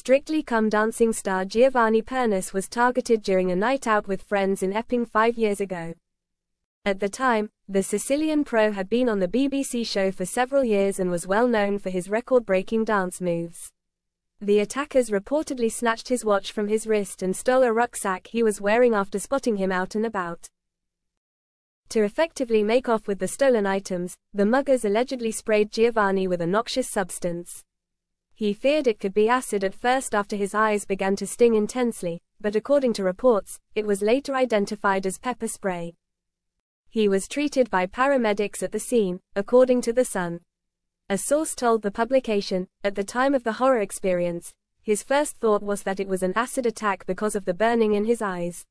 Strictly Come Dancing star Giovanni Pernice was targeted during a night out with friends in Epping five years ago. At the time, the Sicilian pro had been on the BBC show for several years and was well known for his record-breaking dance moves. The attackers reportedly snatched his watch from his wrist and stole a rucksack he was wearing after spotting him out and about. To effectively make off with the stolen items, the muggers allegedly sprayed Giovanni with a noxious substance. He feared it could be acid at first after his eyes began to sting intensely, but according to reports, it was later identified as pepper spray. He was treated by paramedics at the scene, according to The Sun. A source told the publication, at the time of the horror experience, his first thought was that it was an acid attack because of the burning in his eyes.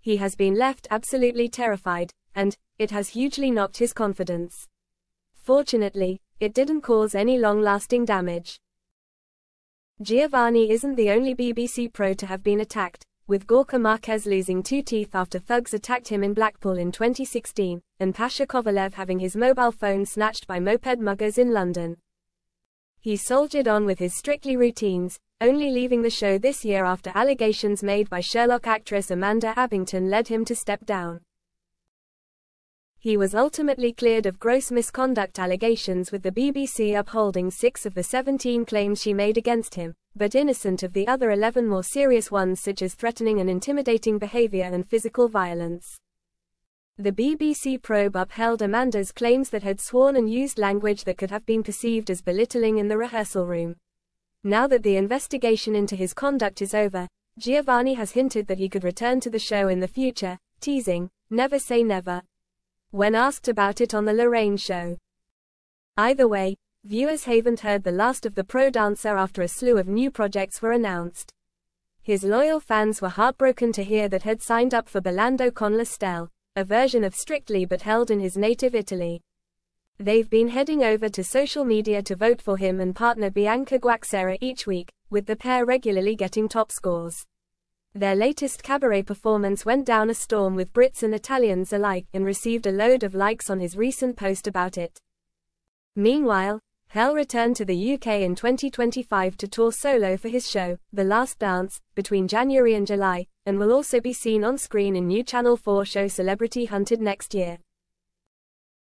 He has been left absolutely terrified, and, it has hugely knocked his confidence. Fortunately, it didn't cause any long-lasting damage. Giovanni isn't the only BBC pro to have been attacked, with Gorka Marquez losing two teeth after thugs attacked him in Blackpool in 2016, and Pasha Kovalev having his mobile phone snatched by moped muggers in London. He soldiered on with his strictly routines, only leaving the show this year after allegations made by Sherlock actress Amanda Abbington led him to step down. He was ultimately cleared of gross misconduct allegations with the BBC upholding six of the 17 claims she made against him, but innocent of the other 11 more serious ones such as threatening and intimidating behavior and physical violence. The BBC probe upheld Amanda's claims that had sworn and used language that could have been perceived as belittling in the rehearsal room. Now that the investigation into his conduct is over, Giovanni has hinted that he could return to the show in the future, teasing, never say never when asked about it on The Lorraine Show. Either way, viewers haven't heard the last of the pro dancer after a slew of new projects were announced. His loyal fans were heartbroken to hear that had signed up for Ballando con le Stelle, a version of Strictly but held in his native Italy. They've been heading over to social media to vote for him and partner Bianca Guaccero each week, with the pair regularly getting top scores. Their latest cabaret performance went down a storm with Brits and Italians alike and received a load of likes on his recent post about it. Meanwhile, Hell returned to the UK in 2025 to tour solo for his show, The Last Dance, between January and July, and will also be seen on screen in new Channel 4 show Celebrity Hunted next year.